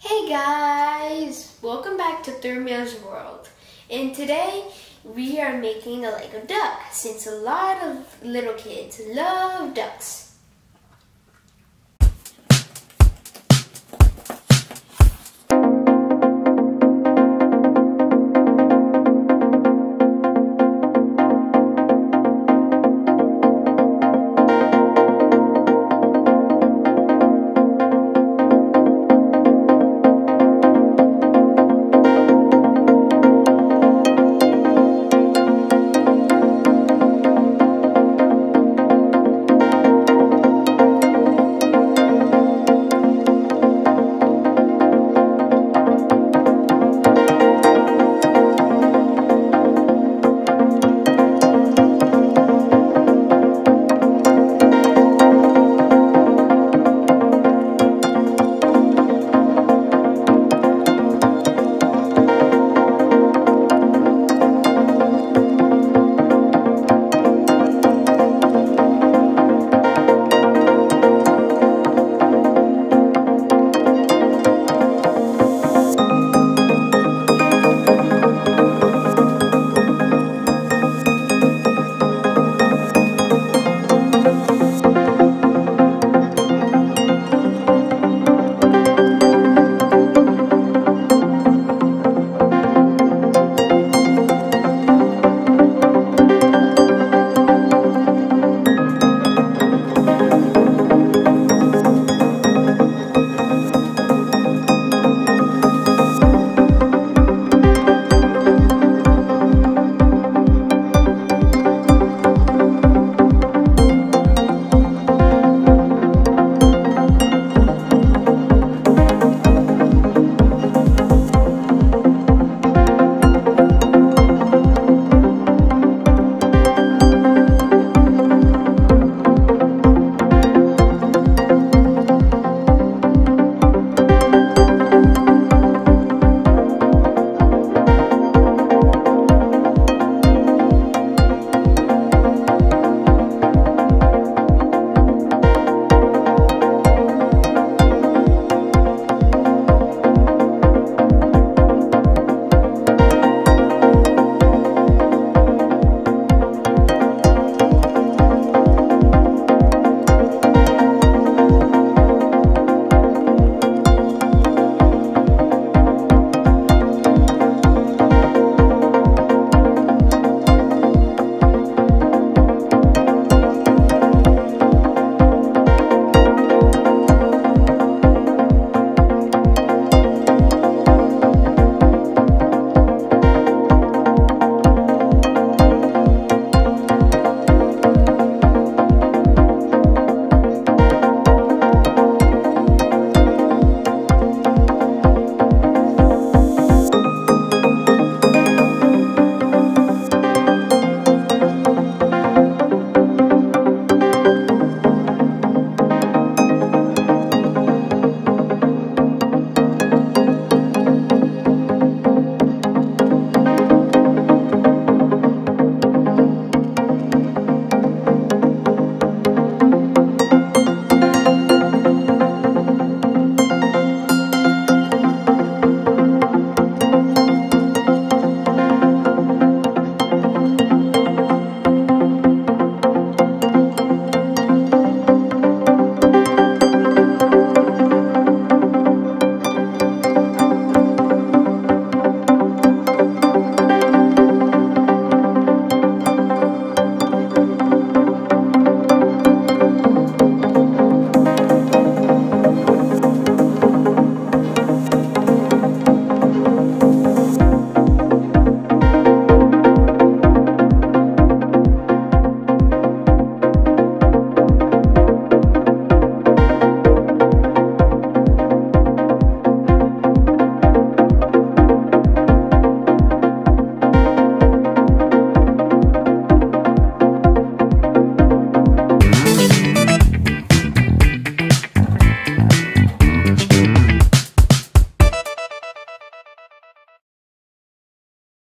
Hey guys! Welcome back to Turmia's World. And today we are making a Lego duck since a lot of little kids love ducks.